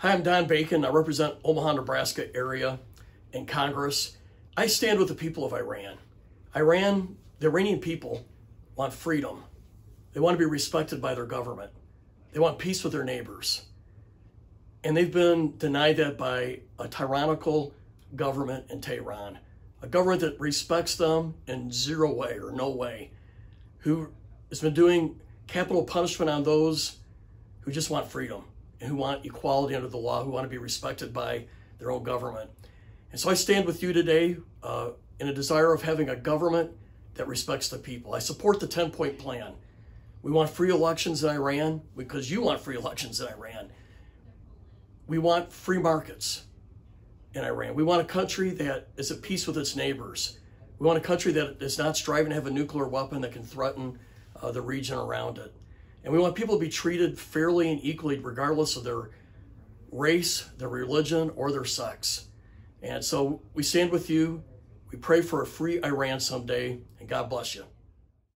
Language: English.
Hi, I'm Don Bacon. I represent Omaha, Nebraska area in Congress. I stand with the people of Iran. Iran, the Iranian people want freedom. They want to be respected by their government. They want peace with their neighbors. And they've been denied that by a tyrannical government in Tehran, a government that respects them in zero way or no way, who has been doing capital punishment on those who just want freedom who want equality under the law, who want to be respected by their own government. And so I stand with you today uh, in a desire of having a government that respects the people. I support the 10 point plan. We want free elections in Iran because you want free elections in Iran. We want free markets in Iran. We want a country that is at peace with its neighbors. We want a country that is not striving to have a nuclear weapon that can threaten uh, the region around it. And we want people to be treated fairly and equally, regardless of their race, their religion, or their sex. And so we stand with you. We pray for a free Iran someday, and God bless you.